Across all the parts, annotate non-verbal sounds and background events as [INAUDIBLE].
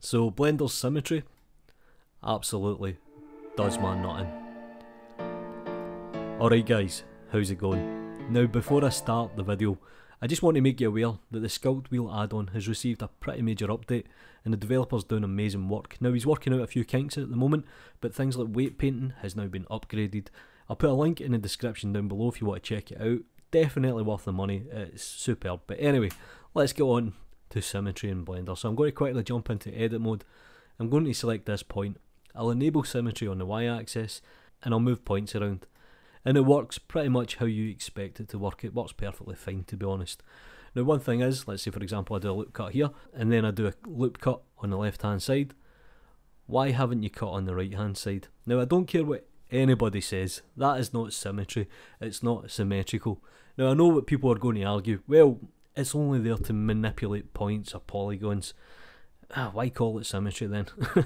So Blender's symmetry absolutely does man nothing. Alright guys, how's it going? Now before I start the video, I just want to make you aware that the Sculpt Wheel add-on has received a pretty major update and the developer's doing amazing work. Now he's working out a few kinks at the moment, but things like weight painting has now been upgraded. I'll put a link in the description down below if you want to check it out. Definitely worth the money, it's superb. But anyway, let's get on to symmetry in Blender. So I'm going to quickly jump into edit mode. I'm going to select this point. I'll enable symmetry on the y-axis and I'll move points around and it works pretty much how you expect it to work. It works perfectly fine, to be honest. Now, one thing is, let's say for example, I do a loop cut here, and then I do a loop cut on the left hand side. Why haven't you cut on the right hand side? Now, I don't care what anybody says, that is not symmetry, it's not symmetrical. Now, I know what people are going to argue, well, it's only there to manipulate points or polygons ah, why call it symmetry then? [LAUGHS]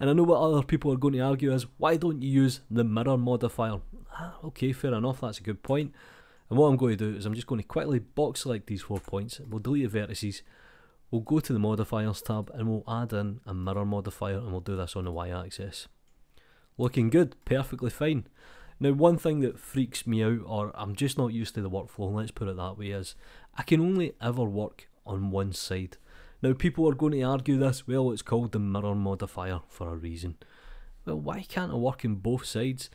and I know what other people are going to argue is, why don't you use the mirror modifier? Ah, okay, fair enough, that's a good point. And what I'm going to do is I'm just going to quickly box select these four points, we'll delete the vertices, we'll go to the modifiers tab and we'll add in a mirror modifier and we'll do this on the y-axis. Looking good, perfectly fine. Now one thing that freaks me out, or I'm just not used to the workflow, let's put it that way, is I can only ever work on one side. Now, people are going to argue this, well, it's called the mirror modifier for a reason. Well, why can't I work in both sides?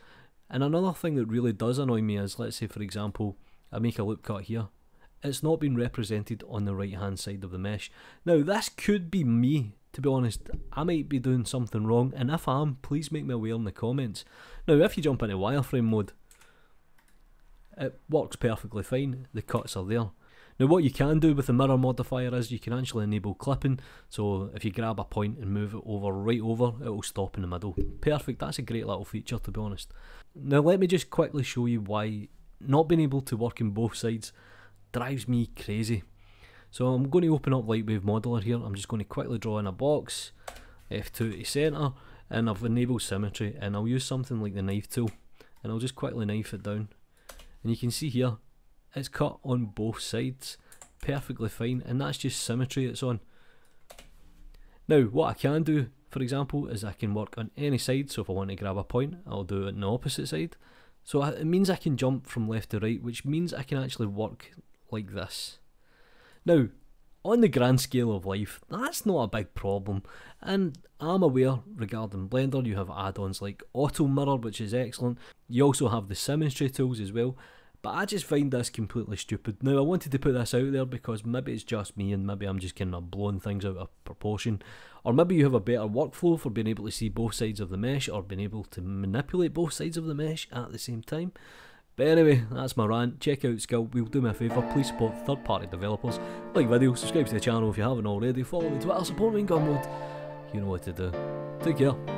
And another thing that really does annoy me is, let's say, for example, I make a loop cut here. It's not been represented on the right hand side of the mesh. Now, this could be me, to be honest. I might be doing something wrong, and if I am, please make me aware in the comments. Now, if you jump into wireframe mode, it works perfectly fine. The cuts are there. Now what you can do with the mirror modifier is you can actually enable clipping, so if you grab a point and move it over right over, it will stop in the middle. Perfect, that's a great little feature to be honest. Now let me just quickly show you why not being able to work in both sides drives me crazy. So I'm going to open up Lightwave Modeler here, I'm just going to quickly draw in a box, F2 to centre, and I've enabled symmetry, and I'll use something like the knife tool, and I'll just quickly knife it down. And you can see here, it's cut on both sides perfectly fine and that's just symmetry it's on. Now what I can do for example is I can work on any side so if I want to grab a point I'll do it on the opposite side. So it means I can jump from left to right which means I can actually work like this. Now on the grand scale of life, that's not a big problem. And I'm aware regarding Blender, you have add-ons like Auto Mirror, which is excellent. You also have the symmetry tools as well. But I just find this completely stupid. Now, I wanted to put this out there because maybe it's just me and maybe I'm just kind of blowing things out of proportion. Or maybe you have a better workflow for being able to see both sides of the mesh or being able to manipulate both sides of the mesh at the same time. But anyway, that's my rant. Check out Sculpt Wheel, do me a favour, please support third party developers. Like video, subscribe to the channel if you haven't already, follow me on Twitter, support me in Gumroad. You know what to do. Take care.